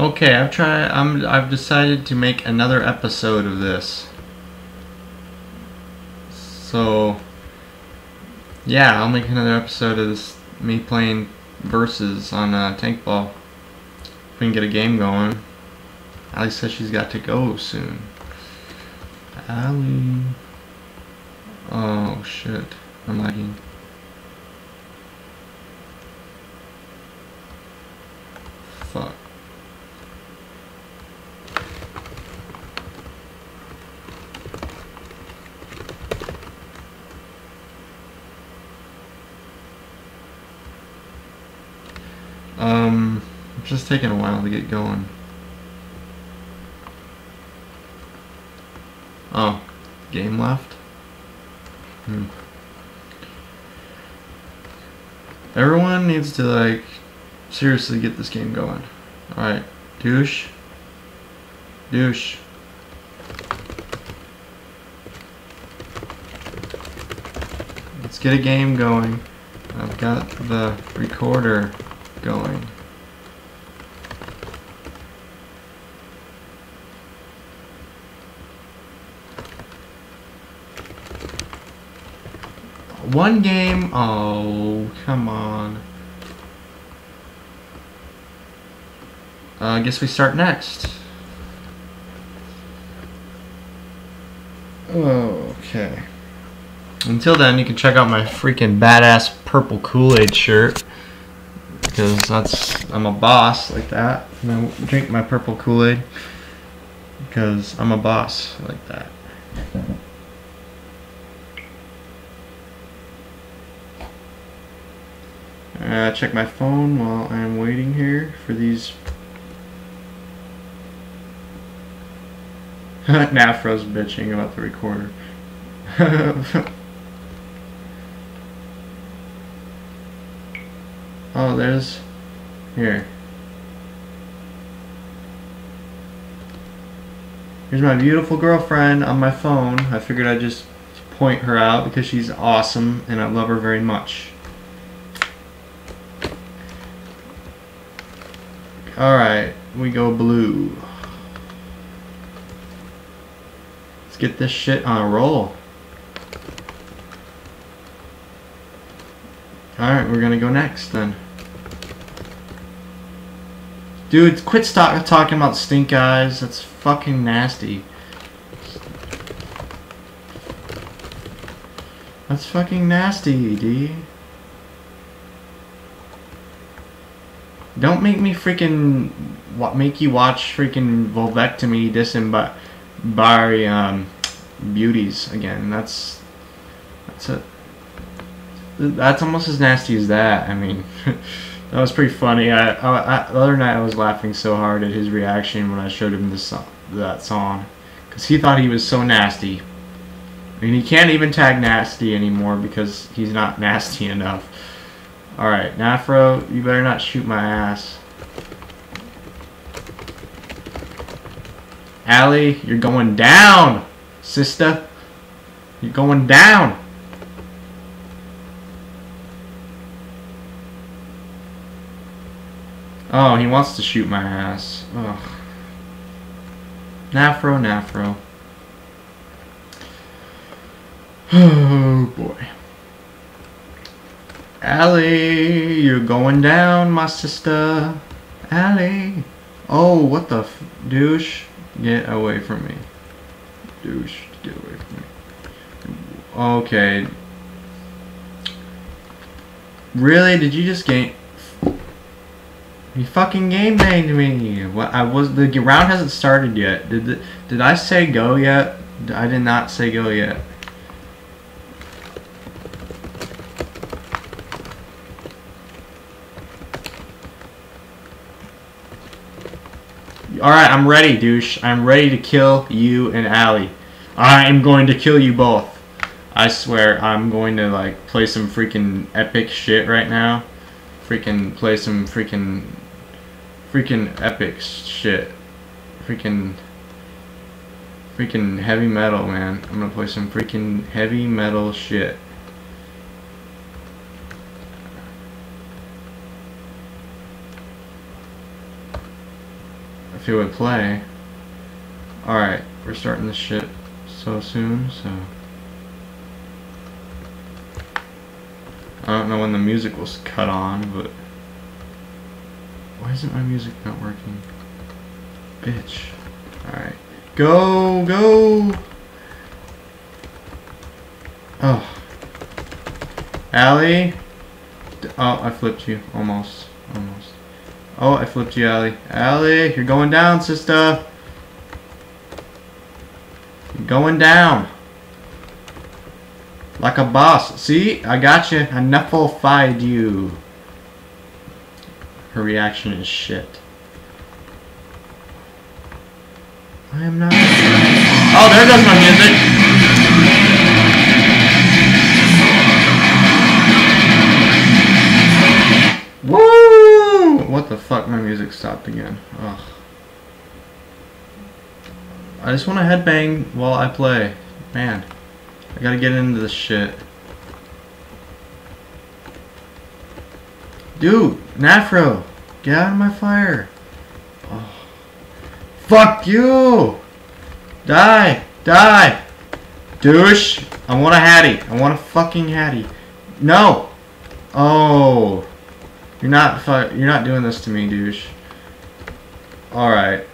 Okay, I've tried. I'm. I've decided to make another episode of this. So, yeah, I'll make another episode of this. Me playing versus on uh, Tank Ball. If we can get a game going. Ali says she's got to go soon. Ali. Oh shit! I'm lagging. Fuck. Um, it's just taking a while to get going. Oh, game left? Hmm. Everyone needs to, like, seriously get this game going. Alright, douche. Douche. Let's get a game going. I've got the recorder going. One game? Oh, come on. Uh, I guess we start next. Okay. Until then, you can check out my freaking badass purple Kool-Aid shirt. Because that's, I'm a boss like that. And I drink my purple Kool-Aid. Because I'm a boss like that. Uh, check my phone while I'm waiting here for these. now Nafro's bitching about the recorder. oh, there's. Here. Here's my beautiful girlfriend on my phone. I figured I'd just point her out because she's awesome and I love her very much. Alright, we go blue. Let's get this shit on a roll. Alright, we're gonna go next then. Dude, quit stop talking about stink eyes. That's fucking nasty. That's fucking nasty, D. Don't make me freaking what make you watch freaking vulvectomy disembodied um, beauties again. That's that's a that's almost as nasty as that. I mean, that was pretty funny. I, I, I, the other night I was laughing so hard at his reaction when I showed him this song, that song because he thought he was so nasty. I mean, he can't even tag nasty anymore because he's not nasty enough. Alright, Nafro, you better not shoot my ass. Allie, you're going down, sister. You're going down. Oh, he wants to shoot my ass. Ugh. Nafro, Nafro. Oh boy. Allie, you're going down, my sister. Allie. Oh, what the douche? Get away from me. Douche, get away from me. Okay. Really? Did you just game? You fucking game banged me. What? I was the round hasn't started yet. Did the, did I say go yet? I did not say go yet. Alright, I'm ready, douche. I'm ready to kill you and Allie. I am going to kill you both. I swear, I'm going to, like, play some freaking epic shit right now. Freaking play some freaking... Freaking epic shit. Freaking... Freaking heavy metal, man. I'm gonna play some freaking heavy metal shit. if it would play. Alright, we're starting this shit so soon, so... I don't know when the music was cut on, but... Why isn't my music not working? Bitch. Alright. Go, go! Oh. Allie? Oh, I flipped you. Almost. Almost. Oh, I flipped you, Allie. Allie, you're going down, sister. You're going down. Like a boss. See? I got you. I nufflefied you. Her reaction is shit. I am not. Oh, there goes my music. Woo! What the fuck? My music stopped again. Ugh. I just want to headbang while I play. Man, I gotta get into this shit. Dude, Nafro, get out of my fire. Oh. Fuck you! Die! Die! Douche! I want a hattie. I want a fucking hattie. No! Oh. You're not you're not doing this to me, douche. Alright.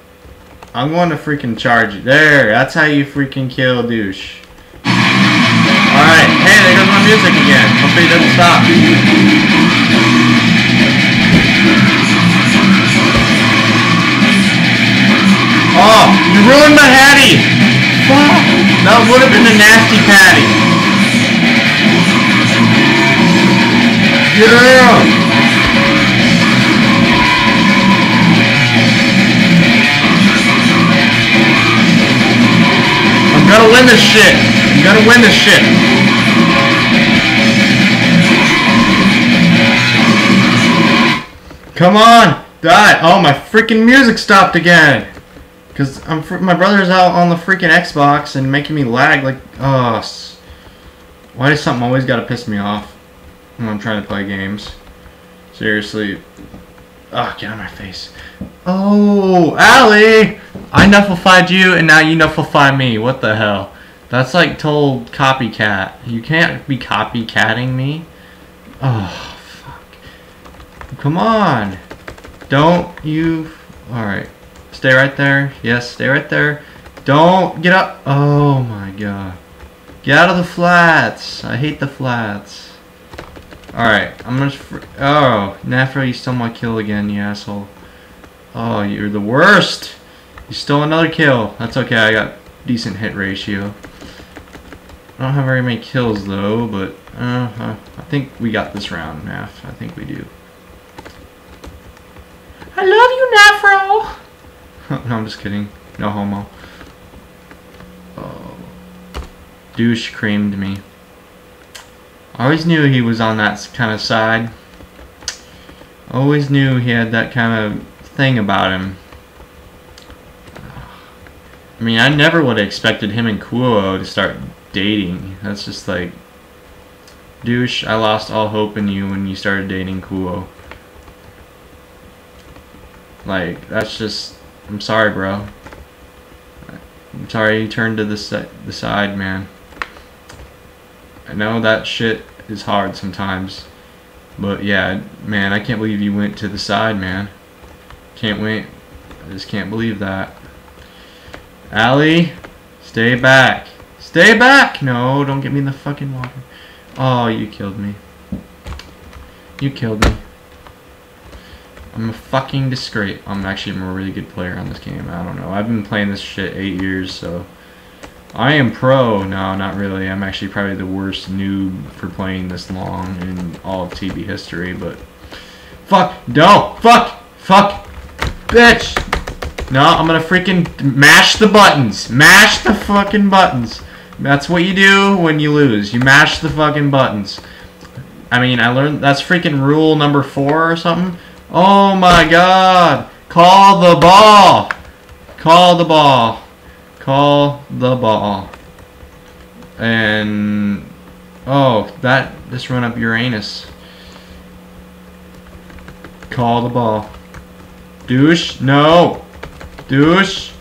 I'm going to freaking charge you. There, that's how you freaking kill douche. Alright, hey, there goes my music again. Hopefully it doesn't stop. Oh, you ruined my hattie! Fuck! That would have been a nasty patty. Yeah! I'm gonna win this shit. I'm gonna win this shit. Come on, die! Oh, my freaking music stopped again. Cause I'm my brother's out on the freaking Xbox and making me lag like oh. Why does something always gotta piss me off when I'm trying to play games? Seriously. Oh, get on my face. Oh, Allie! I nufflefied you and now you nufflefy me. What the hell? That's like told copycat. You can't be copycatting me. Oh, fuck. Come on. Don't you. Alright. Stay right there. Yes, stay right there. Don't get up. Oh my god. Get out of the flats. I hate the flats. Alright, I'm gonna. Oh, Nafro, you stole my kill again, you asshole. Oh, you're the worst. You stole another kill. That's okay, I got decent hit ratio. I don't have very many kills though, but uh, uh, I think we got this round, Naf. I think we do. I love you, Nafro. no, I'm just kidding. No homo. Oh, douche creamed me. I always knew he was on that kind of side. Always knew he had that kind of thing about him. I mean, I never would have expected him and Kuo to start dating. That's just like, douche. I lost all hope in you when you started dating Kuo. Like, that's just. I'm sorry, bro. I'm sorry you turned to the si- the side, man. I know that shit is hard sometimes. But yeah, man, I can't believe you went to the side, man. Can't wait. I just can't believe that. Allie, stay back. Stay back! No, don't get me in the fucking water. Oh, you killed me. You killed me. I'm a fucking disgrace. I'm actually I'm a really good player on this game. I don't know. I've been playing this shit eight years, so I am pro. No, not really. I'm actually probably the worst noob for playing this long in all of TB history. But fuck, no, fuck, fuck, bitch. No, I'm gonna freaking mash the buttons. Mash the fucking buttons. That's what you do when you lose. You mash the fucking buttons. I mean, I learned that's freaking rule number four or something. Oh my god! Call the ball! Call the ball. Call the ball. And oh, that just run up Uranus. Call the ball. Douche, no. Douche.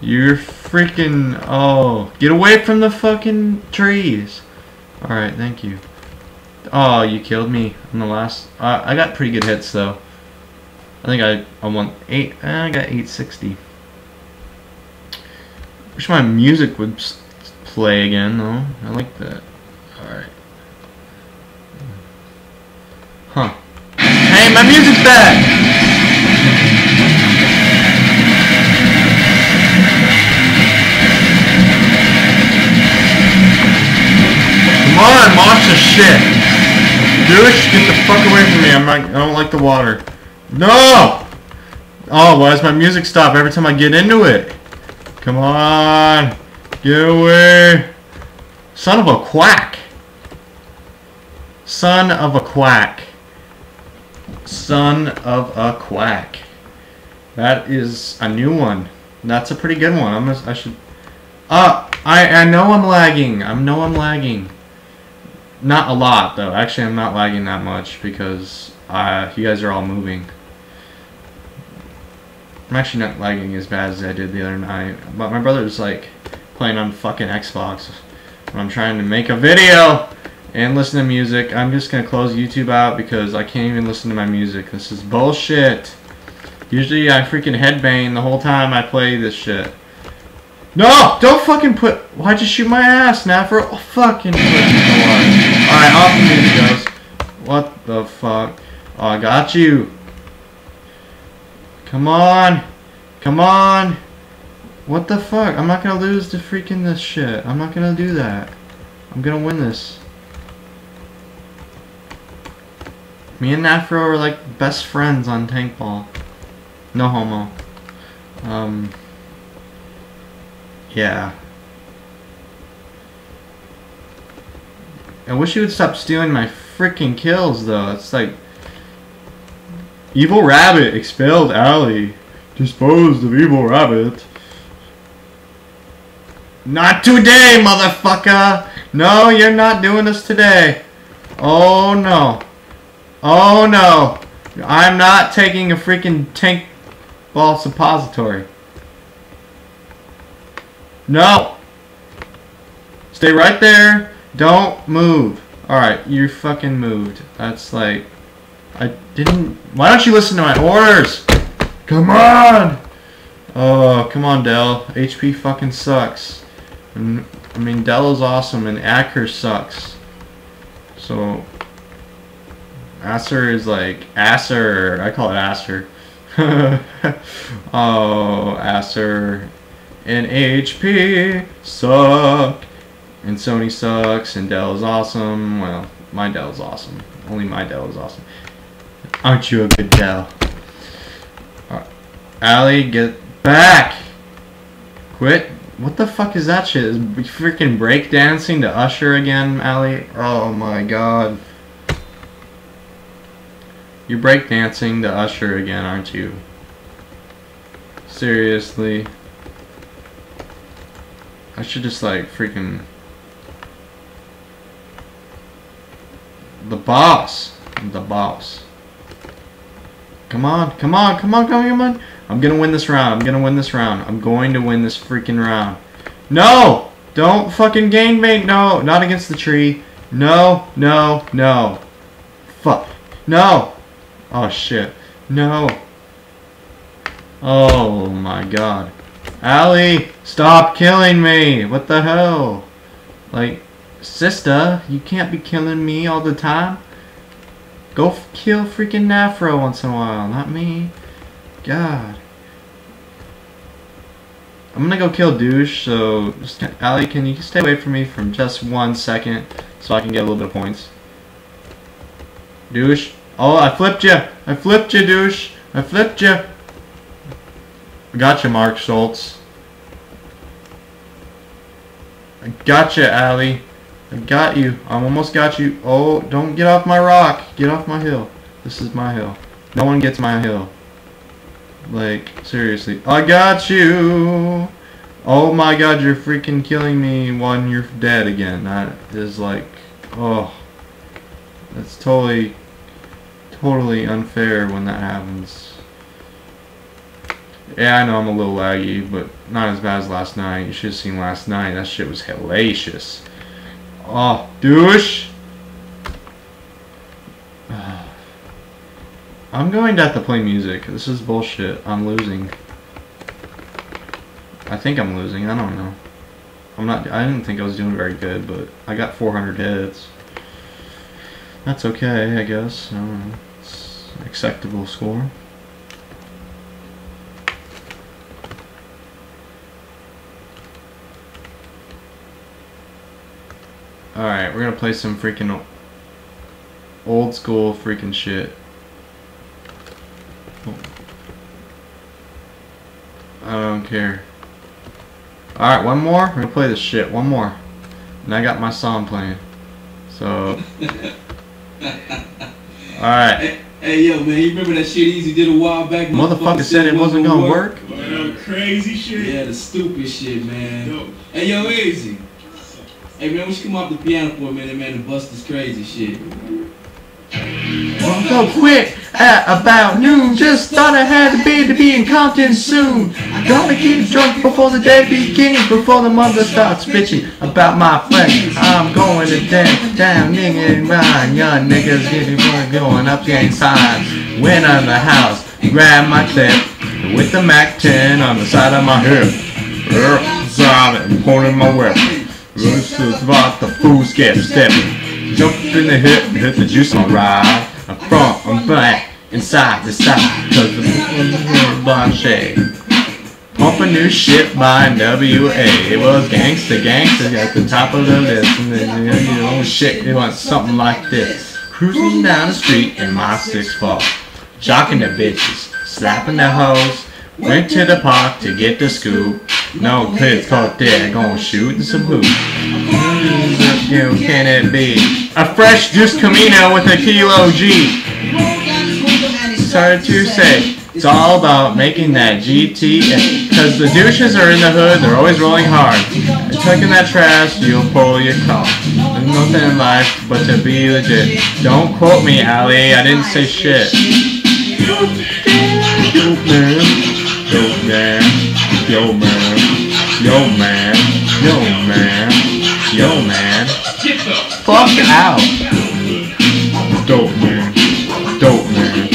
You're freaking... Oh, get away from the fucking trees. Alright, thank you. Oh, you killed me on the last... Uh, I got pretty good hits, though. I think I, I won 8... Eh, I got 860. Wish my music would play again, though. I like that. Alright. Huh. Hey, my music's back! Come on, monster shit! Douche, get the fuck away from me. I'm not, I don't like the water. No! Oh, why does my music stop every time I get into it? Come on! Get away! Son of a quack! Son of a quack. Son of a quack. That is a new one. That's a pretty good one. I'm gonna, should... Uh, I, I know I'm lagging. I know I'm lagging. Not a lot, though. Actually, I'm not lagging that much because uh, you guys are all moving. I'm actually not lagging as bad as I did the other night. But my brother's like playing on fucking Xbox when I'm trying to make a video and listen to music. I'm just to close YouTube out because I can't even listen to my music. This is bullshit. Usually I freaking headbang the whole time I play this shit. No! Don't fucking put... Why'd you shoot my ass, Nafro? Oh, fucking Alright, off the goes. What the fuck? Oh, I got you. Come on. Come on. What the fuck? I'm not gonna lose to freaking this shit. I'm not gonna do that. I'm gonna win this. Me and Nafro are like best friends on Tank Ball. No homo. Um... Yeah. I wish you would stop stealing my freaking kills, though. It's like... Evil Rabbit expelled Alley. Disposed of Evil Rabbit. Not today, motherfucker! No, you're not doing this today. Oh, no. Oh, no. I'm not taking a freaking tank ball suppository. No! Stay right there. Don't move. Alright, you fucking moved. That's like... I didn't... Why don't you listen to my orders? Come on! Oh, come on, Dell. HP fucking sucks. I mean, Dell is awesome and Acker sucks. So... Acer is like... Acer. I call it Acer. oh, Acer and HP suck, and Sony sucks, and Dell is awesome. Well, my Dell is awesome. Only my Dell is awesome. Aren't you a good Dell? Right. Allie, get back! Quit. What the fuck is that shit? Is freaking breakdancing to Usher again, Allie? Oh my god. You're breakdancing to Usher again, aren't you? Seriously. I should just like freaking the boss. The boss. Come on, come on, come on, come on, come on. I'm gonna win this round. I'm gonna win this round. I'm going to win this freaking round. No! Don't fucking game bait. No, not against the tree. No, no, no. Fuck. No. Oh shit. No. Oh my god. Allie, stop killing me! What the hell? Like, sister, you can't be killing me all the time. Go kill freaking Nafro once in a while, not me. God. I'm gonna go kill Douche, so just, can you stay away from me from just one second so I can get a little bit of points? Douche. Oh, I flipped you! I flipped you, Douche! I flipped you! Gotcha, Mark Schultz. I gotcha, Allie. I got you. I almost got you. Oh, don't get off my rock. Get off my hill. This is my hill. No one gets my hill. Like, seriously. I got you! Oh my god, you're freaking killing me when you're dead again. That is like, oh. That's totally, totally unfair when that happens. Yeah, I know I'm a little laggy, but not as bad as last night. You should have seen last night. That shit was hellacious. Oh, douche! Ah. I'm going to have to play music. This is bullshit. I'm losing. I think I'm losing. I don't know. I'm not. I didn't think I was doing very good, but I got 400 hits. That's okay, I guess. I don't know. It's an acceptable score. Alright, we're gonna play some freaking old school freaking shit. I don't care. Alright, one more. We're gonna play this shit. One more. And I got my song playing. So. Alright. Hey, hey, yo, man, you remember that shit Eazy did a while back? Motherfucker said it wasn't gonna work. Man, crazy shit. Yeah, the stupid shit, man. Yo, Hey, yo, Eazy. Hey, man, we should come off the piano for a minute, man, and bust this crazy shit. So quick at about noon. Just thought I had to be to be in Compton soon. I gotta get drunk before the day begins. Before the mother starts bitching about my friend. I'm going to dance down, nigga and mine. Young niggas getting fun going up gang signs. Went on the house, grabbed my clip with the Mac 10 on the side of my hip. Driving, pointing my whip. Is about the fools get stepping. Jumped in the hip, hit the juice on ride. I'm front, I'm back, inside the side, cause the blonde shade. Pumping new shit by NWA. It was gangsta gangsta at the top of the list. And then, you know, shit, it went something like this. Cruising down the street in my six fall. Jocking the bitches, slapping the hoes. Went to the park to get the scoop. No kids caught there, gonna shoot some hoops. You can it be? A fresh juice Camino with a kilo G. Started to say, it's all about making that GT. Cause the douches are in the hood, they're always rolling hard. Tucking that trash, you'll pull your car. There's nothing in life but to be legit. Don't quote me, Ali, I didn't say shit. Yo man, yo man, yo man, yo man, yo man, yo man. Fuck out. Dope man, dope man.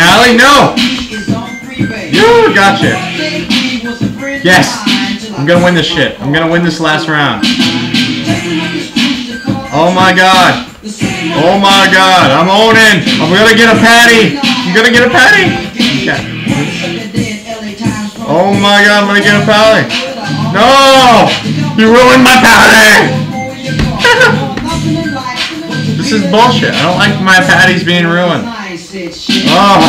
Allie, no! You gotcha. Yes. I'm gonna win this shit. I'm gonna win this last round. Oh my god. Oh my god. I'm owning. I'm gonna get a patty. I'm gonna get a patty. Yeah. Oh my god, I'm gonna get a patty. No! You ruined my patty! this is bullshit. I don't like my patties being ruined. Oh!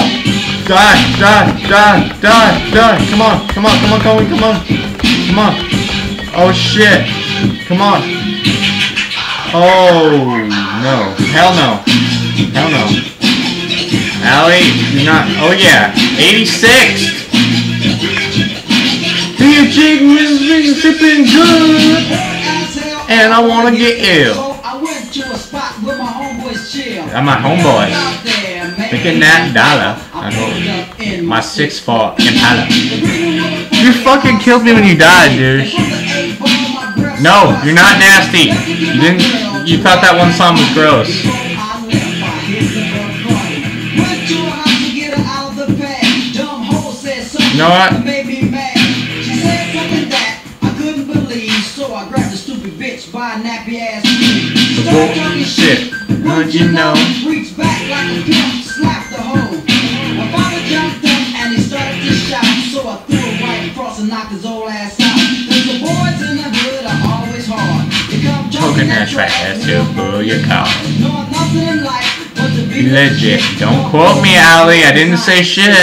Die, die, die, die, die. Come on, come on, come on, come on, come on. Come on. Oh shit. Come on. Oh no. Hell no. Hell no. Allie, you're not. Oh yeah. 86. Beer chick is sipping good. And I wanna get ill. I'm my homeboys. Thinking that dollar. I know. My six four Impala. You fucking killed me when you died, dude. No, you're not nasty. You didn't. You thought that one song was gross. You know what? Shit. How'd you know? To pull your car. Legit. Don't quote me, Allie. I didn't say shit.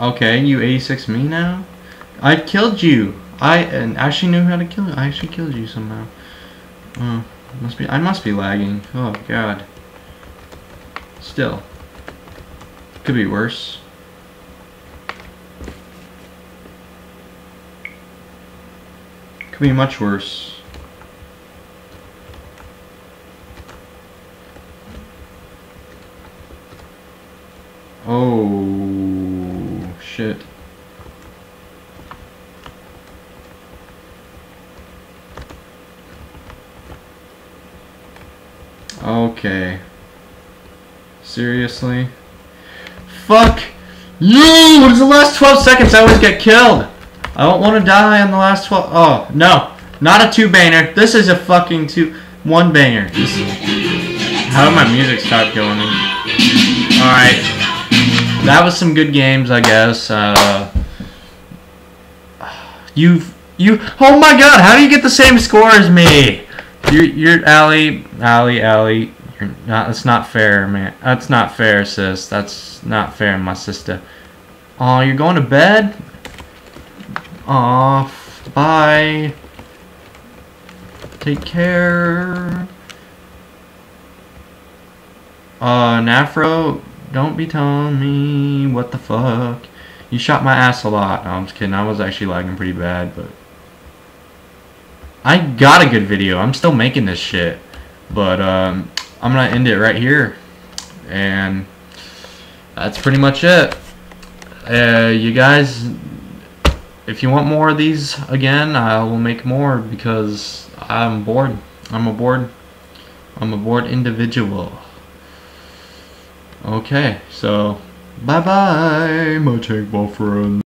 Okay, you 86 me now? I killed you. I and actually knew how to kill you. I actually killed you somehow. Oh, must be. I must be lagging. Oh God. Still. Could be worse. Could be much worse. Oh shit. Okay. Seriously? Fuck you! What is the last 12 seconds? I always get killed. I don't want to die on the last 12. Oh, no. Not a two banger. This is a fucking two. One banger. This how did my music start going? Alright. That was some good games, I guess. Uh, you, you. Oh my god, how do you get the same score as me? You're, you're, Allie, Allie, Allie. You're not, that's not fair, man. That's not fair, sis. That's not fair, my sister. Oh, you're going to bed? Aw, bye. Take care. Uh, Nafro, don't be telling me what the fuck. You shot my ass a lot. No, I'm just kidding. I was actually lagging pretty bad, but... I got a good video. I'm still making this shit. But, um, I'm gonna end it right here. And that's pretty much it. Uh, you guys, if you want more of these again, I will make more because I'm bored. I'm a bored. I'm a bored individual. Okay, so bye bye, my tank ball friend.